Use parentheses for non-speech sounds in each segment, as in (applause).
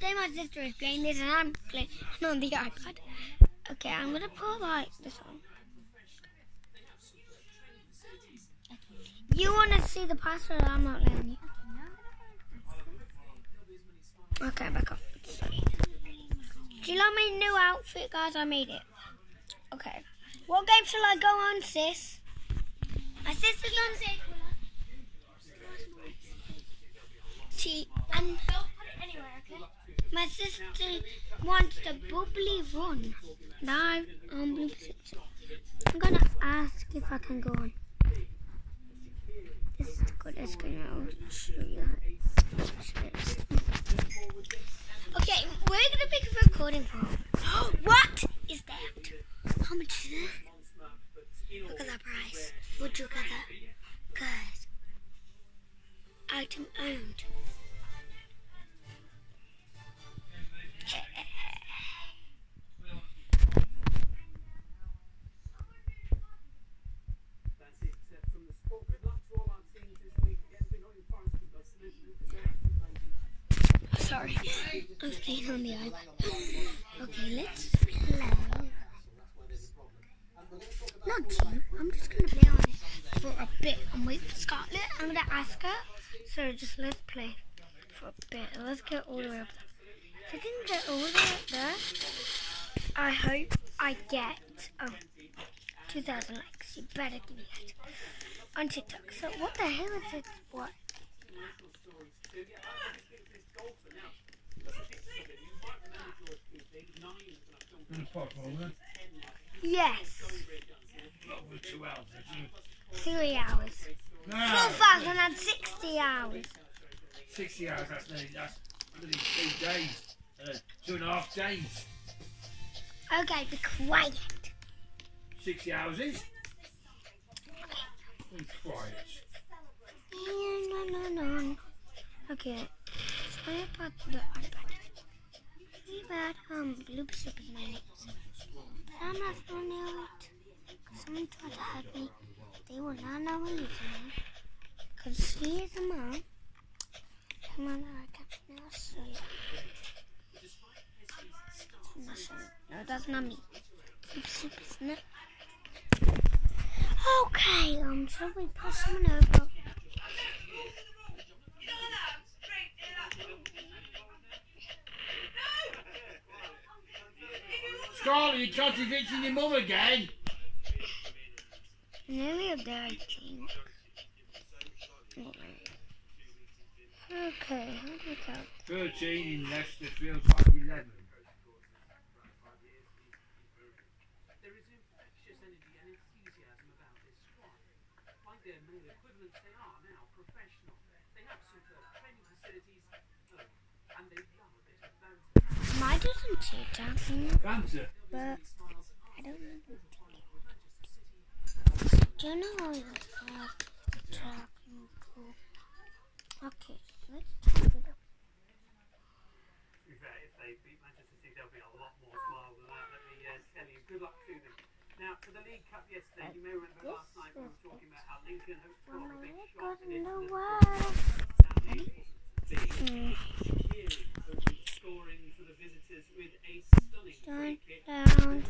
Today my sister is playing this and I'm playing on the iPad. Okay, I'm gonna put like this on. You wanna see the password? I'm not letting you. Okay, back up. Do you like my new outfit, guys? I made it. Okay. What game shall I go on, sis? My sister's on She and my sister wants the bubbly run. Now. I'm gonna ask if I can go on. This is the good screen. I'll show you. Okay, we're gonna make a recording for. (gasps) what is that? How much is that? Look at that price. Would you get that? Good. Item owned. Sorry, I'm playing on the iPad. Okay, let's play. Not you. I'm just gonna play on it for a bit and wait for Scarlett. I'm gonna ask her. So just let's play for a bit. Let's get all the way up there. If I can get all the way up there, I hope I get um, 2,000 likes. You better give me that. on TikTok. So what the hell is it? What? Yes. Two hours. Three hours. No, 4,060 hours. 60 hours, that's nearly, that's nearly two days. Uh, two and a half days. Okay, be quiet. 60 hours is. Be quiet. No, no, no. Okay. Sorry about the iPad. Bad. Um, Bloop Soup is my name. But I'm not gonna know it. Cause someone tried to hack me. They will not know what you're. Cause he is a mom. Come on, I now you. I'm not sure. No, that's not me. Bloop Soup is not. Okay, um, shall we push someone over? Scarlett, you're contradicting your mum again. Nearly up there, I think. Alright. Okay, how do we count? 13 in Leicester feels like 11. There is infectious energy and enthusiasm about this squad. Like their male equivalents, they are now professional. They have superb training facilities, oh, and they love a bit of banter. Might do some chit chatting, Banter. but I don't know. Do you know how to talk? Talking cool. Okay, let's talk it up. To if they beat Manchester City, there'll be a lot more smiles than that. Let me uh, tell you. Good luck to them. Now, for the League Cup yesterday, you may remember last night we were talking about how Lincoln hoped to When pull off a big I shot got in in the it. world. Big Mm, Shaqiri opened scoring for the visitors with a stunning free Turn kick. down to the Seven left. again. Uh, Second half consolation. mm, and mm. with Montsma, but in all, a rare night to forget. Probably some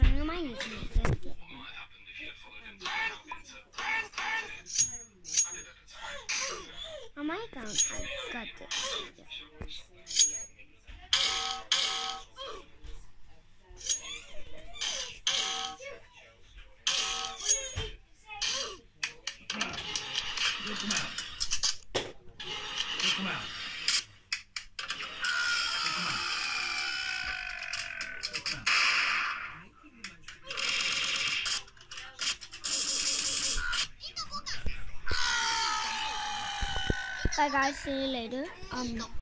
watching my YouTube video. On my account, I got this Bye guys, see you later. Um.